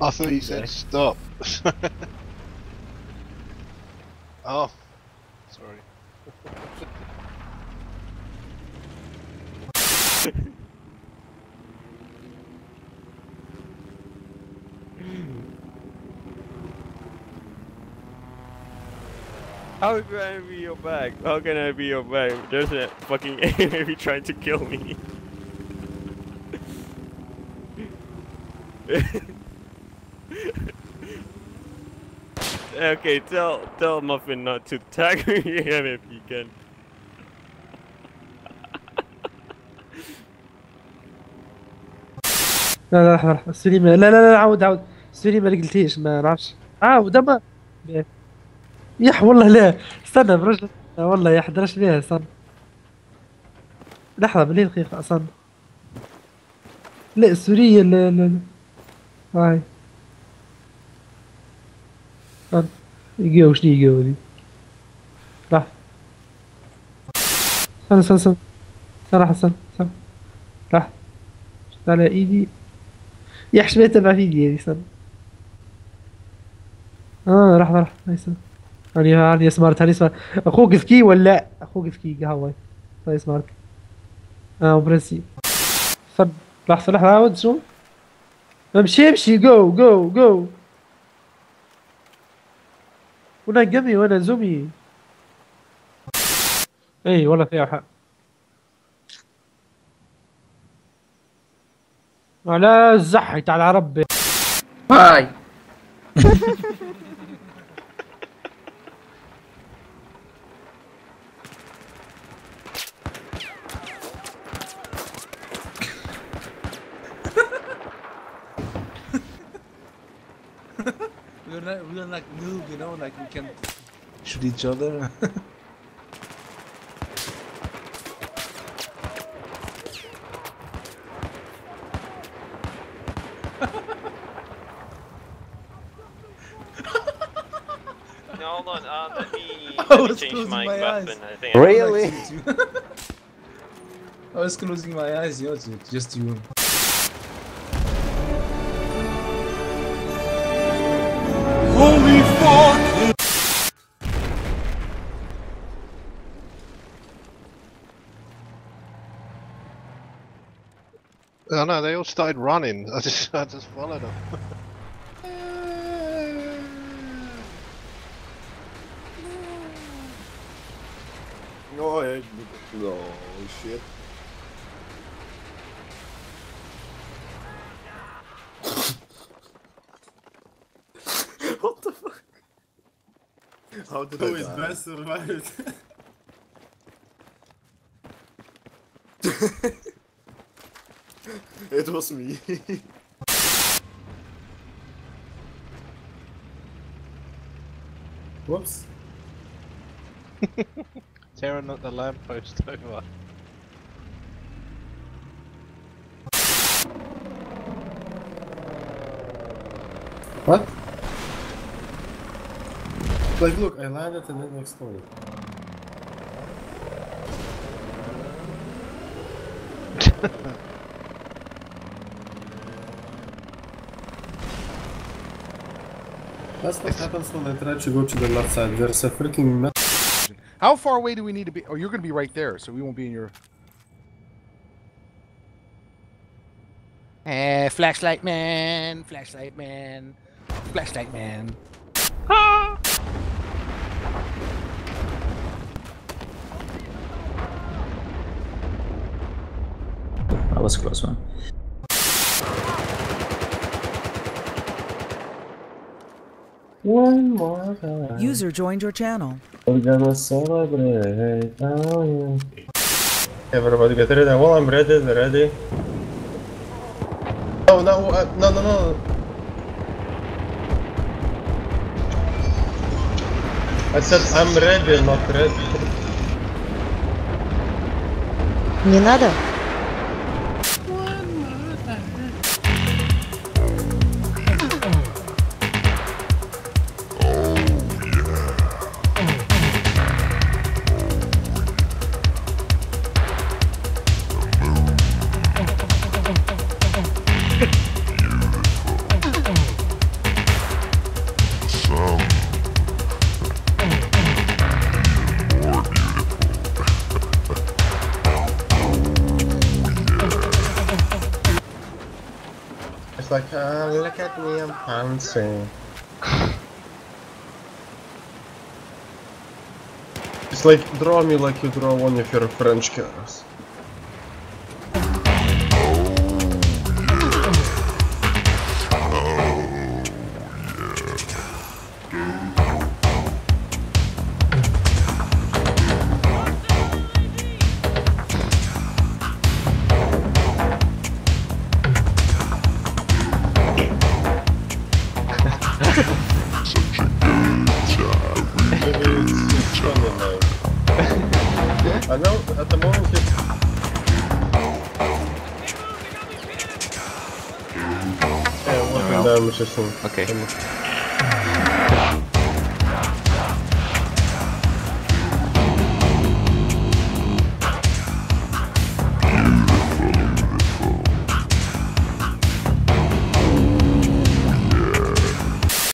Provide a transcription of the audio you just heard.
I thought you said stop. oh, sorry. How can I be your bag? How can I be your bag? There's a fucking enemy trying to kill me. okay, tell tell Muffin not to tag me again if you can. لا لا لحظة لحظة السليمة لا لا لا عاود عاود السليمة اللي قلتيش ما نعرفش عاود اما يح والله لا استنى برجل لا والله يح درش بيها استنى. لحظة بالله دقيقة استنى. لا السورية لا لا لا هاي. استنى. يجيو شنو يجيو هذي لحظة استنى استنى استنى. استنى لحظة استنى استنى. لحظة شفت على إيدي. يحش ما تبع فيدي يعني استنى. آه لحظة لحظة هاي هاني هاني سمارت هاني سمارت. أخوك ذكي ولا؟ أخوك ذكي قهوة. هاي سمارت. آه برنسي استنى لحظة لحظة عاود شو؟ امشي امشي جو جو جو وأنا قمي وأنا زومي. إي والله فيها حق. على الزحت على ربي. هاي. We're not, we're like noob, you know, like we can shoot each other. No, hold on. Uh, let me, I let me was change closing my, my weapon. eyes. I think. Really? I was closing my eyes, you know, just you. Oh no, they all started running. I just, I just followed them. Go ahead. No shit. what the fuck? How did Who I is die? best survived? It was me. Whoops. Tearing up the lamppost over. What? Like, look, I landed and then exploded. That's what happens when I try to go to the left side. There's a freaking. How far away do we need to be? Oh, you're going to be right there, so we won't be in your. Eh, flashlight man, flashlight man, flashlight man. Ah! That was a close one. One more time. User joined your channel. We're gonna celebrate. Oh, yeah. Everybody get ready. Well, I'm ready. Ready. No, no, uh, no, no, no. I said I'm ready, not ready. Не надо? Like, ah, look at me, I'm fancy. It's like, draw me like you draw one of your French girls. I know at the moment he's Yeah, what the damage is in. Okay. in-